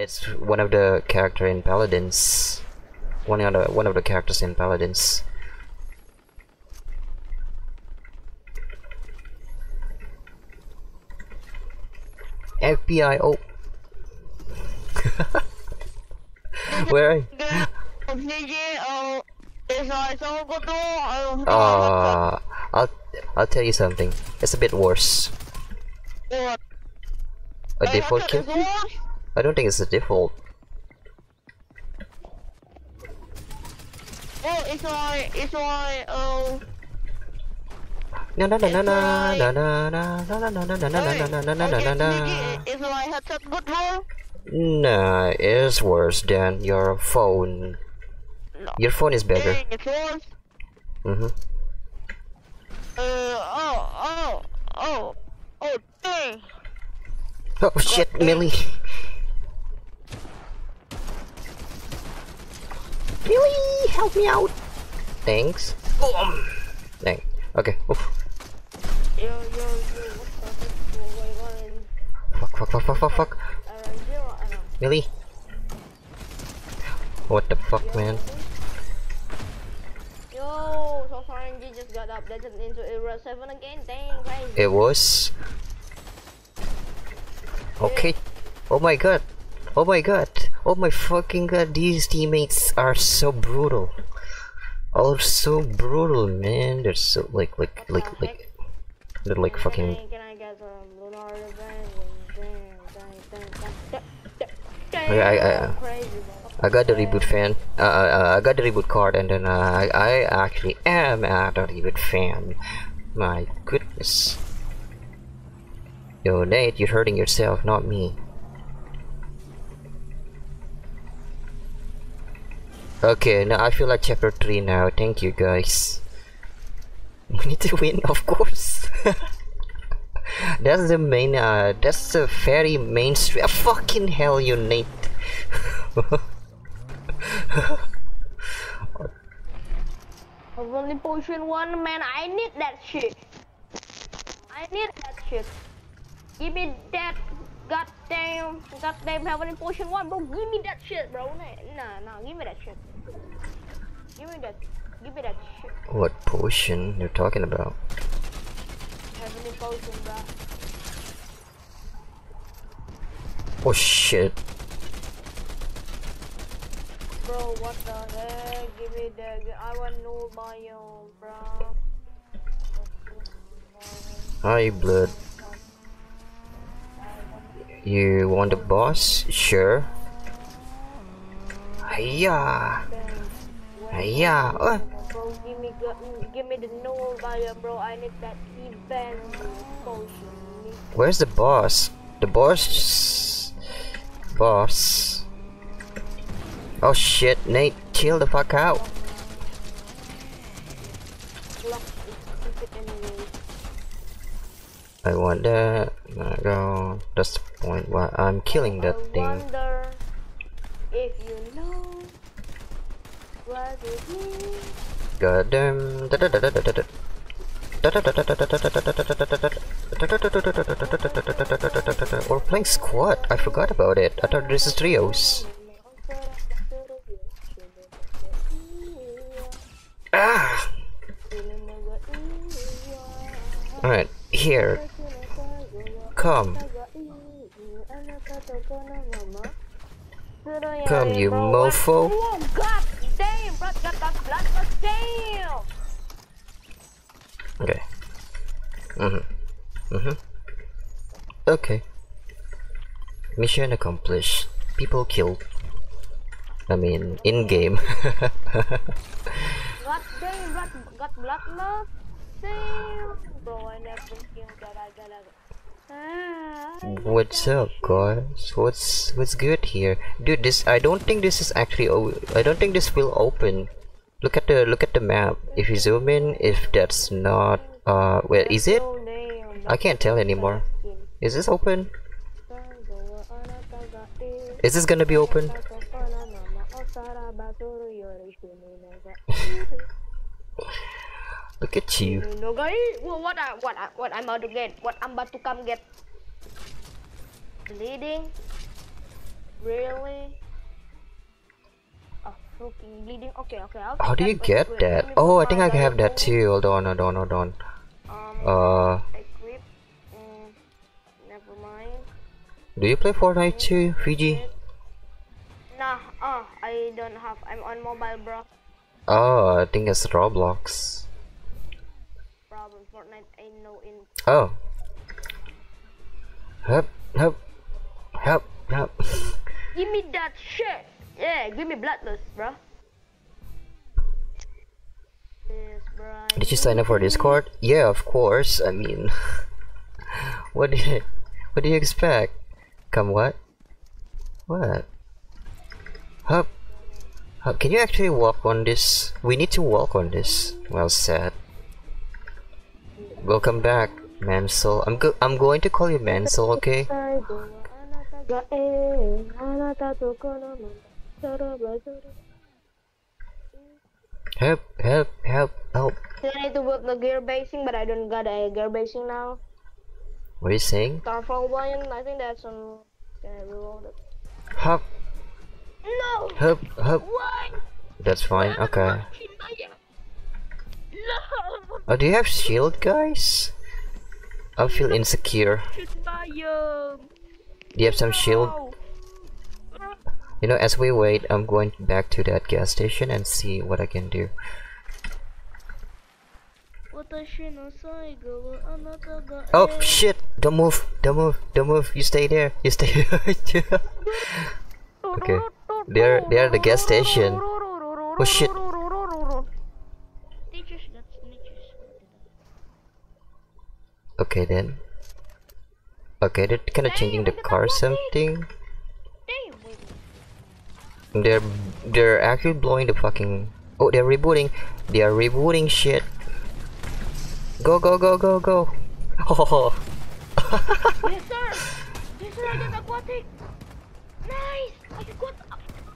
It's one of the character in Paladins. One of the one of the characters in Paladins. FBI. Oh. Where are you? Uh, I'll I'll tell you something. It's a bit worse. What? A default kill? I don't think it's a default. Oh, it's like it's like oh. No no no no no no no no no no no no no no no no no no no no It's like headset good bro. No, it's worse than your phone. No. Your phone is better. Dang, it's worse. Mm-hmm. Uh oh oh oh oh dang. Oh shit, Millie. Millie, help me out. Thanks. Boom. Dang. Okay. Oof. Yo yo yo, what the heck going on? Fuck, fuck, fuck, fuck, fuck, fuck. Around zero, around. Millie. What the fuck, man? Yo, Sol's RNG just got updated into era 7 again. Dang, crazy. It was. Okay. Oh my god. Oh my god. Oh my fucking god. These teammates are so brutal. Oh, so brutal, man. They're so like, like, like, like. They're like fucking. I, I I- I- dang, I- crazy, bro. I got the reboot fan. Uh, uh, uh, I got the reboot card, and then uh, I, I actually am a reboot fan. My goodness. Yo, Nate, you're hurting yourself, not me. Okay, now I feel like chapter 3 now. Thank you, guys. We need to win, of course. that's the main, uh, that's the very main street. mainstream. fucking hell, you Nate. Only potion one, man. I need that shit. I need that shit. Give me that goddamn, goddamn heavenly potion one, bro. Give me that shit, bro. Nah, nah, nah. Give me that shit. Give me that. Give me that shit. What potion you're talking about? Heavenly potion, bro. Oh shit. Bro, what the heck? Give me that. I want no biome, bro. Hi, blood. You want the boss? Sure. Hiya! Hiya! Oh, Bro, give me, give me the no biome, bro. I need that event potion. where's the boss? The boss. Boss. Oh shit, Nate, chill the fuck out. I want that. I go. That's the point why I'm killing that I thing. wonder if you know what it means. Goddamn. We're playing squad. I forgot about it. I thought this is trios. Ah! Alright, here. Come. Come, you mofo. Okay. Mm-hmm. Mm-hmm. Okay. Mission accomplished. People killed. I mean, in-game. God damn, blood, got blood love? Damn! Bro, I never killed that, I gotta... What's up, guys? What's what's good here, dude? This I don't think this is actually. I don't think this will open. Look at the look at the map. If you zoom in, if that's not uh, where is it? I can't tell anymore. Is this open? Is this gonna be open? Look at you. No guy, what what I what I, what I'm about to get, what I'm about to come get. Bleeding. Really? Oh, fucking bleeding. Okay, okay. I'll How do you get equip. that? Oh, I think I have that too. Hold on, hold on, hold on. Um, Uh, equip. Mm, never mind. do you play Fortnite too, Fiji? Nah, uh, I don't have. I'm on mobile, bro. Oh, I think it's Roblox. Problem. Fortnite ain't no in. Oh. Help, help, help, help. Give me that shit. Yeah, give me Bloodlust, bro. Yes, bro. I Did you sign up for Discord? Yeah, of course. I mean, what did you, what do you expect? Come what? What? Hup. Hup. Can you actually walk on this? We need to walk on this. Well said. Welcome back, Mansell. I'm go I'm going to call you Mansell, okay? Help, help, help, help. I need to work the gear basing, but I don't got a gear basing now. What are you saying? Starfall Lion, I think that's on. Can I reload it? Hup, No! hup, hup. What? That's fine, okay. No! Oh, do you have shield, guys? I feel insecure. Do you have some shield? You know, as we wait, I'm going back to that gas station and see what I can do. Oh shit! Don't move! Don't move! Don't move! You stay there! You stay there! okay. They're, they're the gas station. Oh shit! Okay then. Okay, they're kind of changing the car something. They're they're actually blowing the fucking. Oh, they're rebooting. They are rebooting shit. Go go go go go! Oh, Yes, sir! Yes, sir, I got aquatic! Nice! I got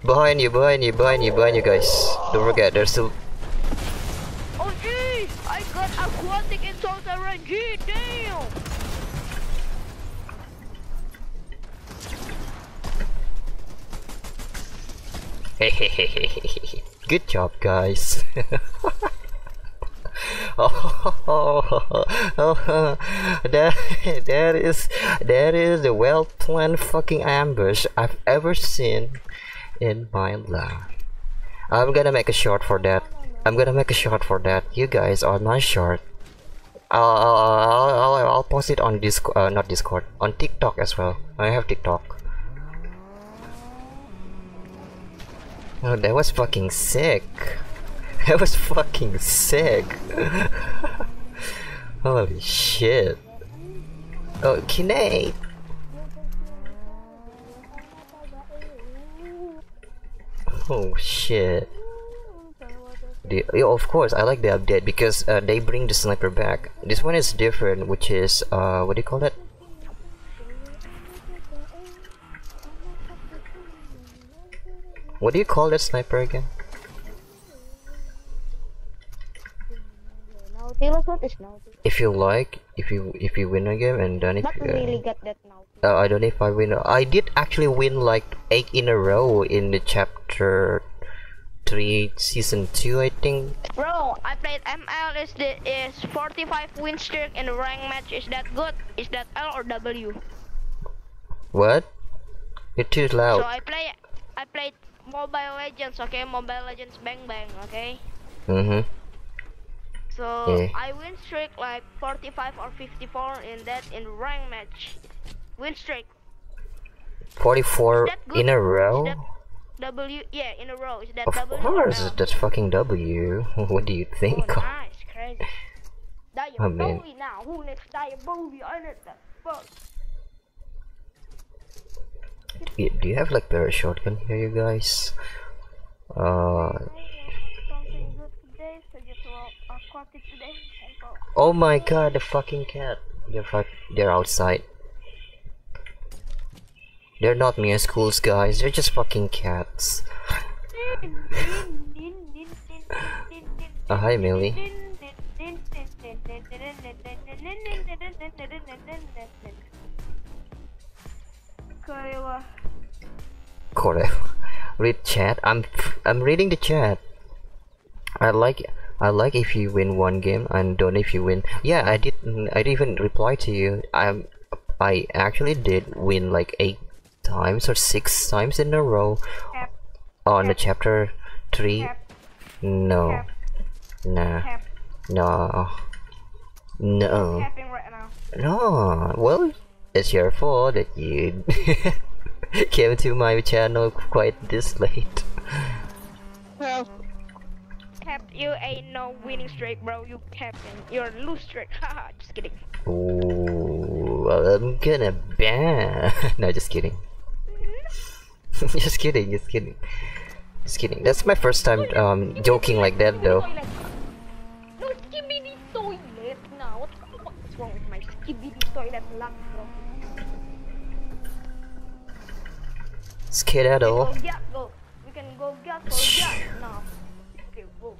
behind you, behind you, behind you, behind you guys. Don't forget, there's still. Got aquatic in Sol's RNG! Damn! Good job, guys. oh, that that is that is the well planned fucking ambush I've ever seen in my life. I'm gonna make a short for that. I'm gonna make a short for that. You guys are my short. I'll I'll I'll, I'll, post it on Discord, uh, not Discord, on TikTok as well. I have TikTok. Oh, that was fucking sick. That was fucking sick. Holy shit. Oh, Kinect. Oh shit. The, yeah, of course, I like the update because uh, they bring the sniper back. This one is different, which is uh, what do you call that? What do you call that sniper again? Nautilus, what is Nautilus? If you like, if you if you win a game and then if you, really got that Nautilus. uh, I don't know if I win. I did actually win like eight in a row in the chapter three, season two, I think. Bro, I played ML is the is 45 win streak in rank match. Is that good? Is that L or W? What? You're too So loud. I play I played Mobile Legends, okay? Mobile Legends Bang Bang, okay? Mm-hmm. So Yeah. I win streak like 45 or 54 in that in rank match. Win streak. Forty-four in a row. W? Yeah, in a row. Is that Of W? or course, that's fucking W. What do you Oh, think? nice, crazy. Oh, man. Now. Who next Diaboli? I need that. Fuck. Do do you have like better shotgun here, you guys? Uh, Something good today, so just well, I caught it today. and so- oh my god, the fucking cat. They're fuck. They're outside. They're not me mere schools, guys. They're just fucking cats. Uh, hi, Millie. Kayla. Correct. Read chat. I'm I'm reading the chat. I like I like if you win one game and don't if you win. Yeah, I did. I didn't even reply to you. I'm. I actually did win like eight times or six times in a row Cap, on the chapter three. cap, No, cap, nah, cap, no, no, right now. no. Well, it's your fault that you came to my channel quite this late. Well, Cap, you ain't no winning streak, bro. You captain. You're a lose streak. Haha, just kidding. Ooh, well, I'm gonna ban. no, just kidding. just kidding. Just kidding. Just kidding. That's my first time um joking like that though. No skibidi toilet. Now, what the fuck is wrong with my skibidi toilet luck, bro? Skedaddle. Go get. We can go get, go get. Now. Okay, whoa.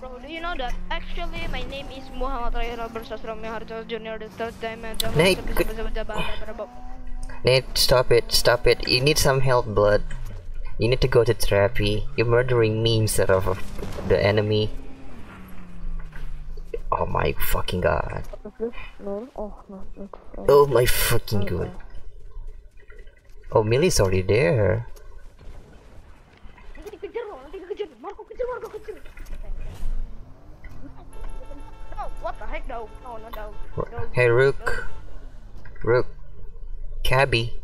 Bro, do you know that actually my name is Muhammad Sastromi Harjo Junior the third time and Nate, stop it, stop it. You need some help, blood. You need to go to therapy. You're murdering me instead of the enemy. Oh my fucking god. Oh my fucking god. Oh, Millie's already there. Nanti dikejar loh, nanti dikejar. Marco kejar, Marco kejar. No, what the heck, no, no, no, no. no Hey. Rook. Rook. Cabby.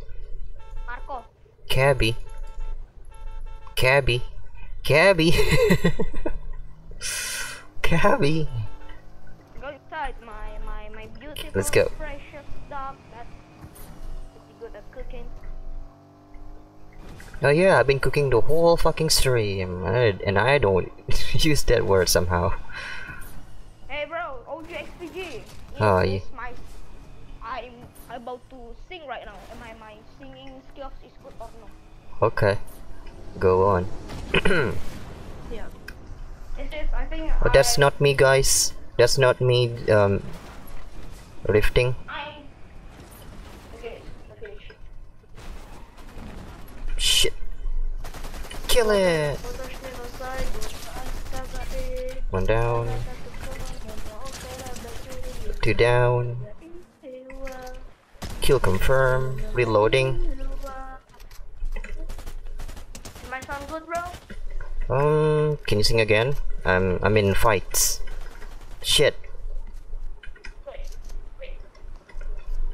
Marco, Cabby. Cabby. Cabby. Cabby. go inside my, my, my beautiful, Let's go. precious dog that's pretty good at cooking. Oh yeah, I've been cooking the whole fucking stream, and I- and I don't use that word somehow. Hey bro, OG XVG. Oh, ah, yeah. My I'm about to sing right now. Am I my singing skills is good or no? Okay, go on. Yeah. This is I think But that's not me, guys. That's not me. Um, rifting. I Okay, okay. Shit. Kill it. One down. Two down. Kill confirm. Reloading. My sound good, bro? Um, can you sing again? I'm I'm in fights. Shit. Wait, wait.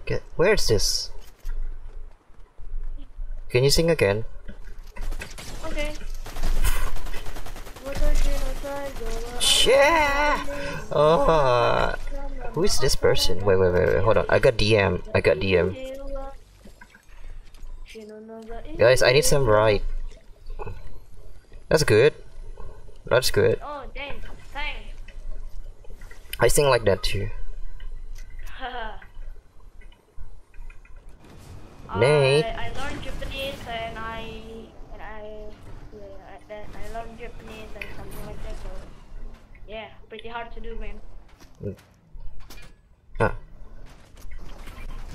Get, where's this? Can you sing again? Okay. Shit. Oh. Who is this person? Wait, wait, wait, wait. Hold on. I got DM. I got DM. Guys, I need some right. That's good. That's good. Oh, thanks, thanks. I sing like that too. Nate. I, I learned Japanese and I and I yeah, I, I learned Japanese and something like that. So yeah, pretty hard to do, man. Ah.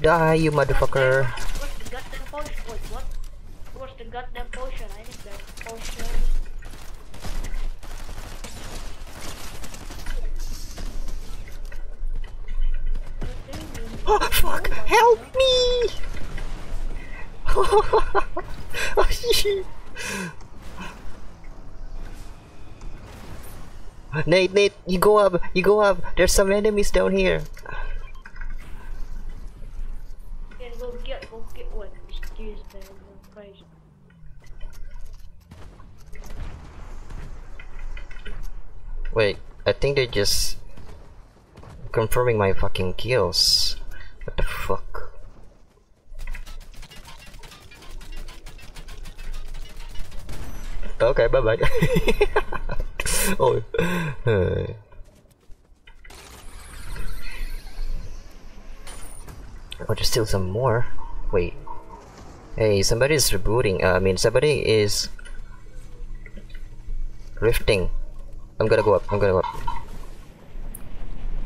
Die, you motherfucker. Oh, fuck! Help me! Nate, Nate, you go up, you go up. There's some enemies down here. Yeah, go get, go get one. Excuse me, I'm crazy. Wait, I think they're just confirming my fucking kills. What the fuck? Okay, bye bye. oh, oh, there's still some more. Wait. Hey, somebody is rebooting. Uh, I mean, somebody is rifting. I'm gonna go up. I'm gonna go up.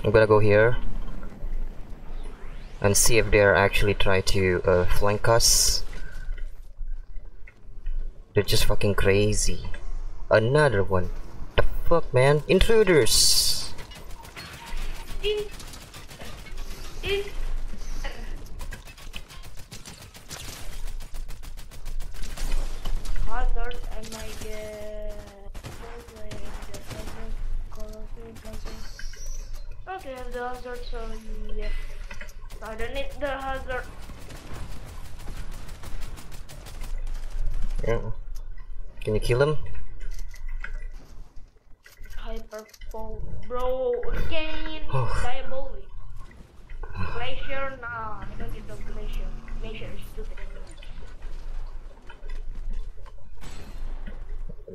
I'm gonna go here. and see if they're actually try to uh, flank us. They're just fucking crazy. Another one. The fuck, man? Intruders! In, in, I get Okay, I have the hazard, so yeah. I don't need the hazard. Yeah. Can you kill him? Hyper bro again. Oh. Diabolic. Glacier, nah, I don't need the glacier. Glacier is stupid.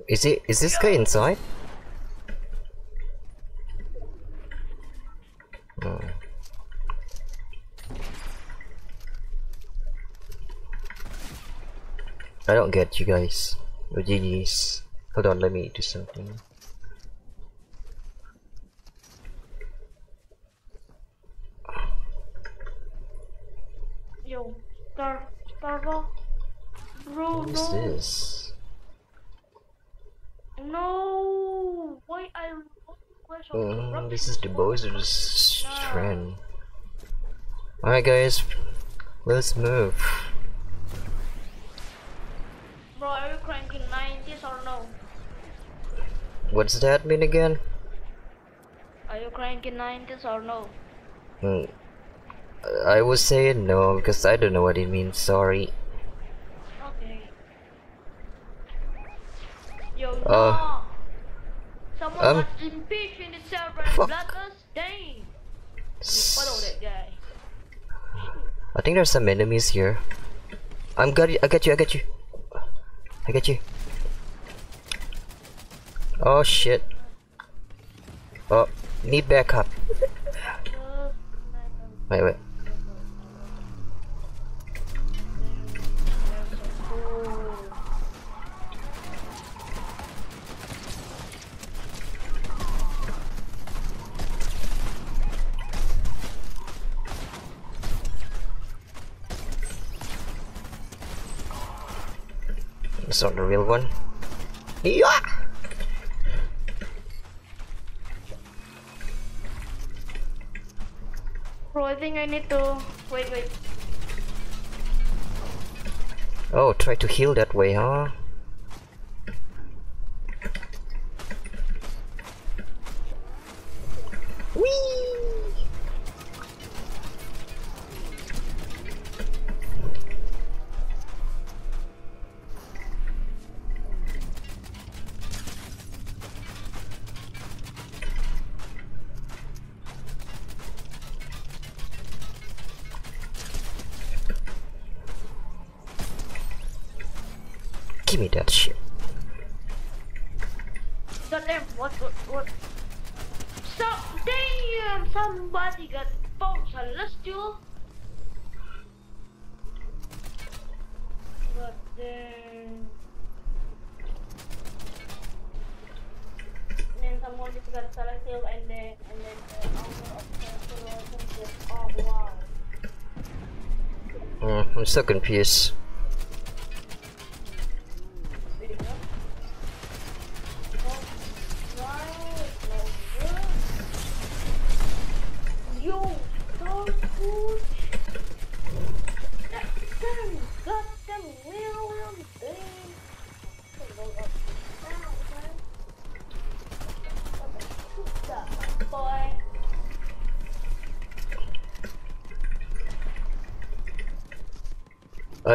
Is he? Is this guy inside? I don't get you guys. Oh, GG's. Hold on, let me do something. Yo, Star, Starvo. Bro, What is no. this? No. Why I Mm, this is the Bowser's strand. Alright guys, let's move. Bro, are you cranking 90s or no? What's that mean again? Are you cranking 90s or no? Mm, I was saying no because I don't know what it means, sorry. Okay. Yo, no. Uh, Someone um, got impeached in the server and blocked us? Dang. Follow that guy. I think there's some enemies here. I'm got you, I got you, I got you. I got you. Oh shit. Oh, need backup. Wait, wait. It's not the real one. Yeah! Bro, I think I need to. Wait, wait. Oh, try to heal that way, huh? Give me that shit. Goddamn, what, what, what? So, damn, somebody got bomb celestial. Goddamn. Then someone just got celestial and then, and then the owner of celestial just, oh wow. Mm, I'm so confused.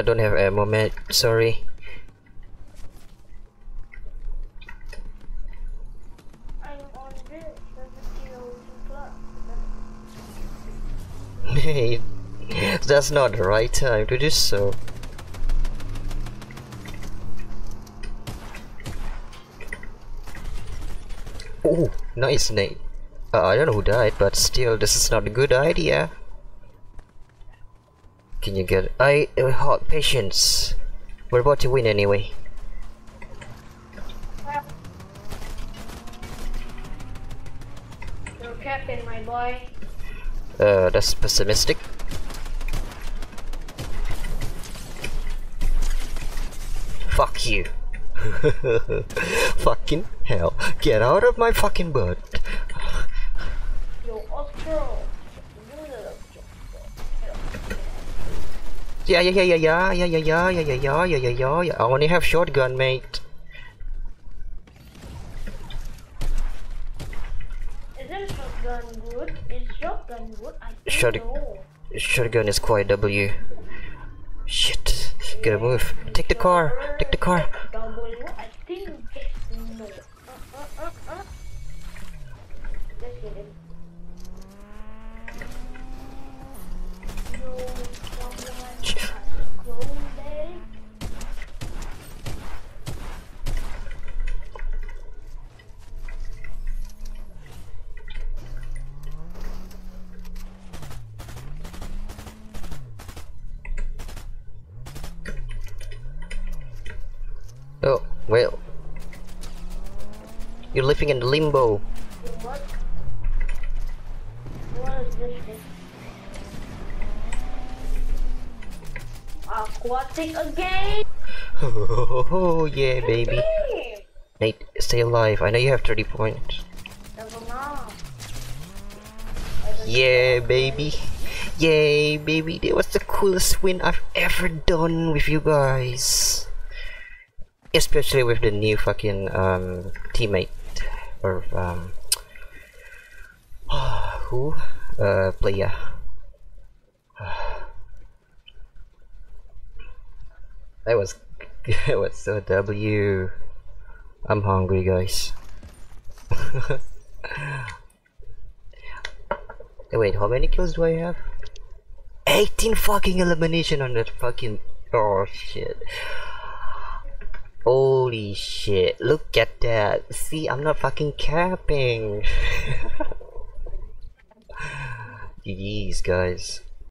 I don't have ammo, mate. Sorry. That's not the right time to do so. Oh, nice name. Uh, I don't know who died, but still, this is not a good idea. Can you get it? I uh, hot patience. We're about to win anyway. No captain, my boy. Uh, that's pessimistic. Fuck you. fucking hell. Get out of my fucking butt. Yo, Astro. Yeah, yeah, yeah, yeah, yeah, yeah, yeah, yeah, yeah, yeah, yeah, yeah, yeah, yeah. I only have shotgun, mate. Isn't shotgun good? Is shotgun good? I don't Shot- know. Shotgun is quite W. Shit. Gotta move. Take the car. Take the car. Double, I think yes, no. Uh, uh, uh, uh. Let's get it. No, someone has clone there. Oh, well. You're living in limbo. What? What is this thing? Aquatic again? Oh, yeah, baby. Nate, stay alive. I know you have 30 points. Yeah, baby. Yay, baby. That was the coolest win I've ever done with you guys. Especially with the new fucking um, teammate. Or, um. Who? Uh, player. That was. That was so W. I'm hungry, guys. Wait, how many kills do I have? 18 fucking elimination on that fucking. Oh shit. Holy shit. Look at that. See, I'm not fucking capping. GG's, guys.